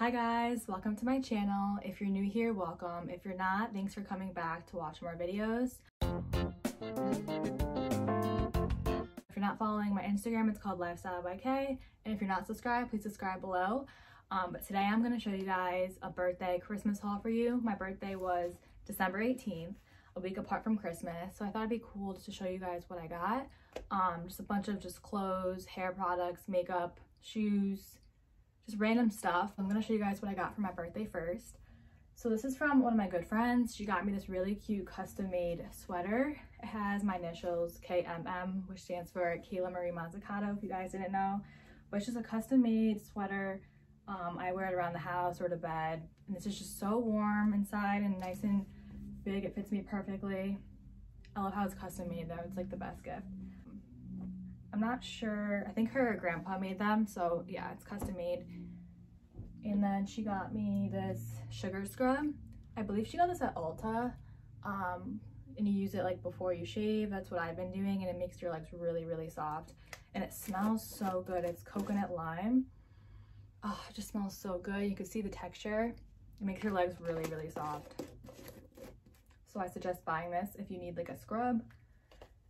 Hi guys, welcome to my channel. If you're new here, welcome. If you're not, thanks for coming back to watch more videos. If you're not following my Instagram, it's called Lifestyle by Kay. And if you're not subscribed, please subscribe below. Um, but today I'm going to show you guys a birthday Christmas haul for you. My birthday was December 18th, a week apart from Christmas. So I thought it'd be cool just to show you guys what I got. Um, just a bunch of just clothes, hair products, makeup, shoes, just random stuff. I'm to show you guys what I got for my birthday first. So this is from one of my good friends. She got me this really cute custom made sweater. It has my initials KMM, which stands for Kayla Marie Mozzicato, if you guys didn't know. But it's just a custom made sweater. Um, I wear it around the house or to bed. And this is just so warm inside and nice and big. It fits me perfectly. I love how it's custom made though. It's like the best gift. I'm not sure. I think her grandpa made them. So yeah, it's custom made. And then she got me this sugar scrub. I believe she got this at Ulta. Um, and you use it like before you shave. That's what I've been doing. And it makes your legs really, really soft. And it smells so good. It's coconut lime. Oh, it just smells so good. You can see the texture. It makes your legs really, really soft. So I suggest buying this if you need like a scrub.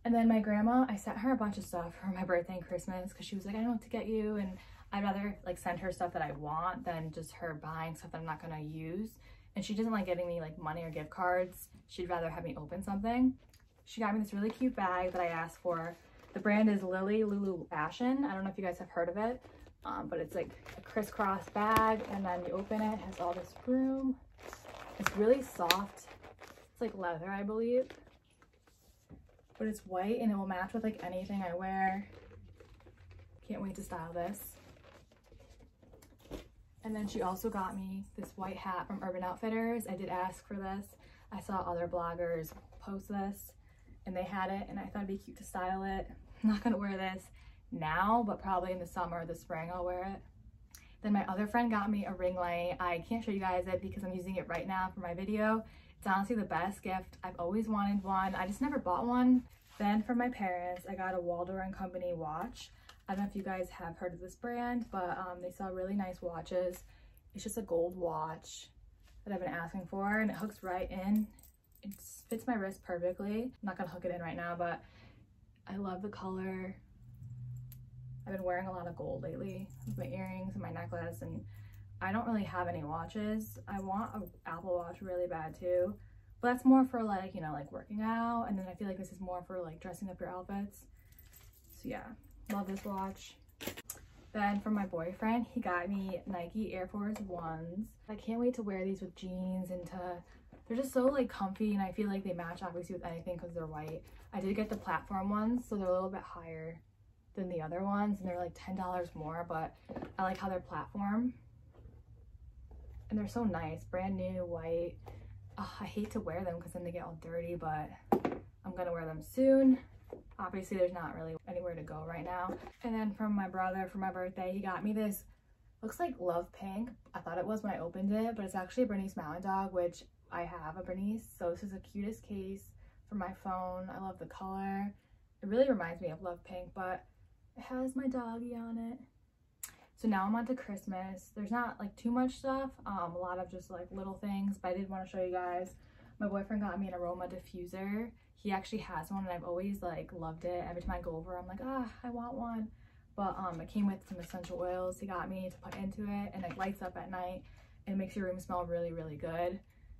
And then my grandma, I sent her a bunch of stuff for my birthday and Christmas because she was like, I don't know what to get you. And I'd rather like send her stuff that I want than just her buying stuff that I'm not gonna use. And she doesn't like getting me like money or gift cards. She'd rather have me open something. She got me this really cute bag that I asked for. The brand is Lily Lulu Fashion. I don't know if you guys have heard of it, um, but it's like a crisscross bag and then you open it, it has all this room. It's really soft. It's like leather, I believe. But it's white and it will match with like anything I wear. Can't wait to style this. And then she also got me this white hat from Urban Outfitters. I did ask for this. I saw other bloggers post this and they had it and I thought it'd be cute to style it. I'm not gonna wear this now, but probably in the summer or the spring I'll wear it. Then my other friend got me a ring light. I can't show you guys it because I'm using it right now for my video. It's honestly the best gift. I've always wanted one. I just never bought one. Then for my parents, I got a Waldor & Company watch. I don't know if you guys have heard of this brand, but um, they sell really nice watches. It's just a gold watch that I've been asking for and it hooks right in. It fits my wrist perfectly. I'm not gonna hook it in right now, but I love the color. I've been wearing a lot of gold lately with my earrings and my necklace and I don't really have any watches. I want an Apple watch really bad too, but that's more for like, you know, like working out. And then I feel like this is more for like dressing up your outfits. So yeah, Love this watch. Then for my boyfriend, he got me Nike Air Force Ones. I can't wait to wear these with jeans and to, they're just so like comfy and I feel like they match obviously with anything because they're white. I did get the platform ones, so they're a little bit higher than the other ones and they're like $10 more, but I like how they're platform. And they're so nice, brand new, white. Oh, I hate to wear them because then they get all dirty, but I'm gonna wear them soon obviously there's not really anywhere to go right now. And then from my brother for my birthday, he got me this, looks like love pink. I thought it was when I opened it, but it's actually a Bernese Mountain Dog, which I have a Bernese. So this is the cutest case for my phone. I love the color. It really reminds me of love pink, but it has my doggy on it. So now I'm on to Christmas. There's not like too much stuff, um, a lot of just like little things, but I did want to show you guys. My boyfriend got me an aroma diffuser he actually has one and I've always like loved it. Every time I go over, I'm like, ah, I want one. But um, it came with some essential oils he got me to put into it and it lights up at night and makes your room smell really, really good.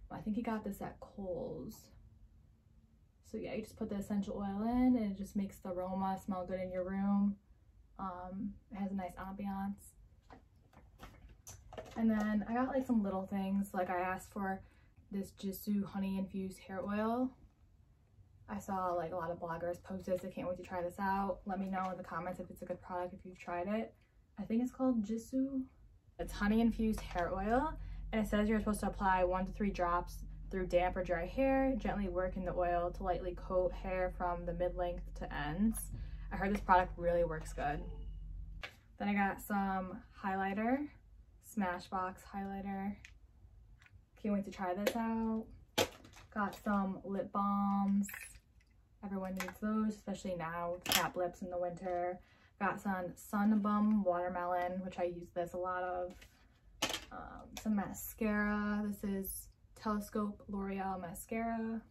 I think he got this at Kohl's. So yeah, you just put the essential oil in and it just makes the aroma smell good in your room. Um, it has a nice ambiance. And then I got like some little things, like I asked for this Gisou honey infused hair oil I saw like a lot of bloggers post this. I can't wait to try this out. Let me know in the comments if it's a good product, if you've tried it. I think it's called Gisou. It's honey infused hair oil and it says you're supposed to apply one to three drops through damp or dry hair. Gently work in the oil to lightly coat hair from the mid-length to ends. I heard this product really works good. Then I got some highlighter, Smashbox highlighter. Can't wait to try this out. Got some lip balms. Everyone needs those, especially now, chapped lips in the winter. Got some Sun Bum Watermelon, which I use this a lot of. Um, some mascara. This is Telescope L'Oreal mascara.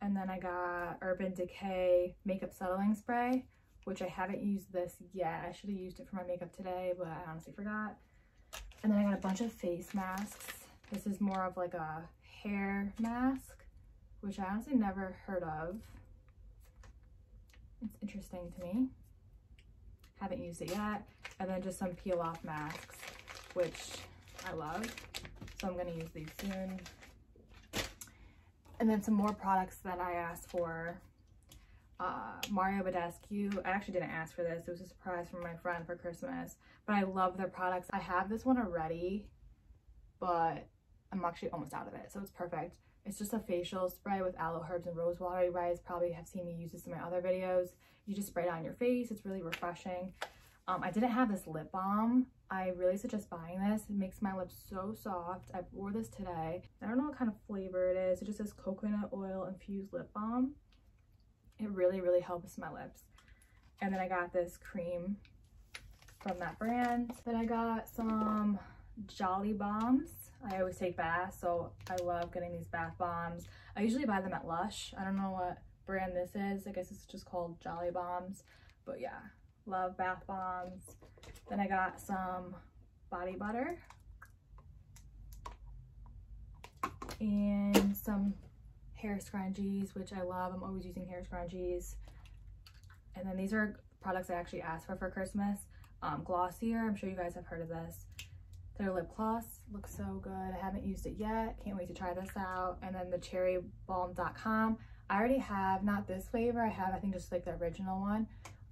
And then I got Urban Decay Makeup Settling Spray, which I haven't used this yet. I should have used it for my makeup today, but I honestly forgot. And then I got a bunch of face masks. This is more of like a hair mask, which I honestly never heard of. It's interesting to me. Haven't used it yet. And then just some peel off masks, which I love. So I'm to use these soon. And then some more products that I asked for. Uh, Mario Badescu. I actually didn't ask for this. It was a surprise from my friend for Christmas. But I love their products. I have this one already, but I'm actually almost out of it. So it's perfect. It's just a facial spray with aloe herbs and rose water. You guys probably have seen me use this in my other videos. You just spray it on your face. It's really refreshing. Um, I didn't have this lip balm. I really suggest buying this. It makes my lips so soft. I wore this today. I don't know what kind of flavor it is. It just says coconut oil infused lip balm. It really, really helps my lips. And then I got this cream from that brand. Then I got some Jolly Bombs. I always take baths, so I love getting these bath bombs. I usually buy them at Lush. I don't know what brand this is. I guess it's just called Jolly Bombs. But yeah, love bath bombs. Then I got some body butter and some hair scrunchies, which I love. I'm always using hair scrunchies. And then these are products I actually asked for for Christmas. Um, Glossier, I'm sure you guys have heard of this. Their lip gloss looks so good. I haven't used it yet. Can't wait to try this out. And then the cherrybalm.com. I already have, not this flavor. I have, I think, just like the original one.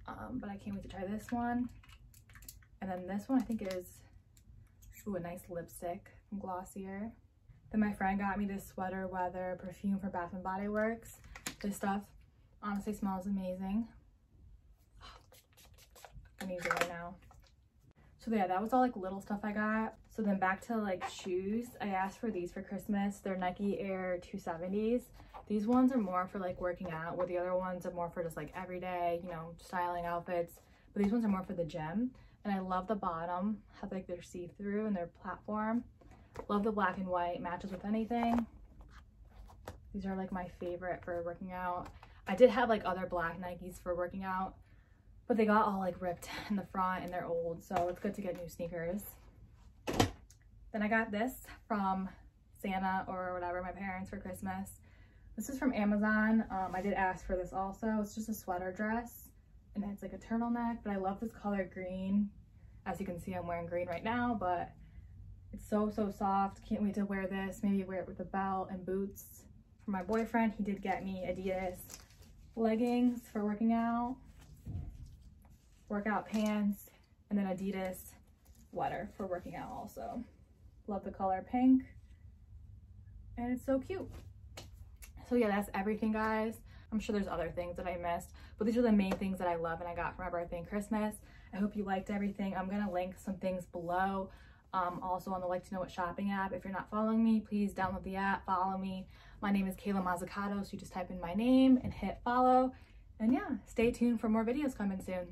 Um, but I can't wait to try this one. And then this one I think is, ooh, a nice lipstick from Glossier. Then my friend got me this Sweater Weather perfume from Bath & Body Works. This stuff honestly smells amazing. I'm using it right now. So yeah, that was all like little stuff I got. So then back to like shoes. I asked for these for Christmas. They're Nike Air 270s. These ones are more for like working out where the other ones are more for just like everyday, you know, styling outfits. But these ones are more for the gym. And I love the bottom, how like they're see-through and their platform. Love the black and white, matches with anything. These are like my favorite for working out. I did have like other black Nikes for working out, but they got all like ripped in the front and they're old. So it's good to get new sneakers. Then I got this from Santa or whatever, my parents for Christmas. This is from Amazon. Um, I did ask for this also. It's just a sweater dress and it's like a turtleneck, but I love this color green. As you can see, I'm wearing green right now, but it's so, so soft. Can't wait to wear this. Maybe wear it with a belt and boots. For my boyfriend, he did get me Adidas leggings for working out, workout pants, and then Adidas sweater for working out also. Love the color pink. And it's so cute. So yeah, that's everything, guys. I'm sure there's other things that I missed, but these are the main things that I love and I got for my birthday and Christmas. I hope you liked everything. I'm gonna link some things below. Um, also on the Like to Know What Shopping app. If you're not following me, please download the app, follow me. My name is Kayla Mozzicato, so you just type in my name and hit follow. And yeah, stay tuned for more videos coming soon.